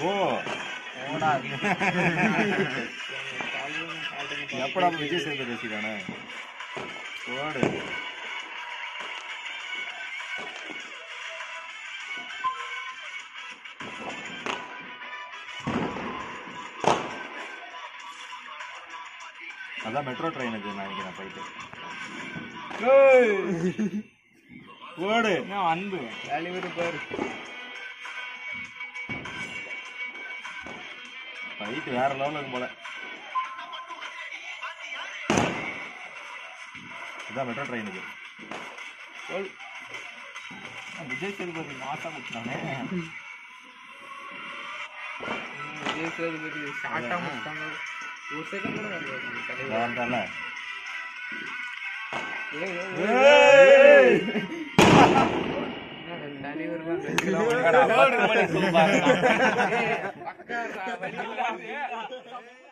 ஓ. எப்படா விஜய் சேதுபதி ரசிகானே ஓடு அதான் மெட்ரோ ட்ரெயின் இது நான் நினைக்கிறேன் போயிட்டு. ஓடு அன்பு? டெலிவரி பாரு ஃபைட் வேற லெவலில் இருக்கும் போல. இதான் மெட்ரோ ட்ரெயின் இது சொல் விஜய் சேதுபதி மாசா கொடுத்தானே விஜய் சேதுபதி ஷார்ட்டா முடிச்சாங்க ஒரு செகண்ட் கூட no, no, no, no, no, no, no, no, no, no, no, no,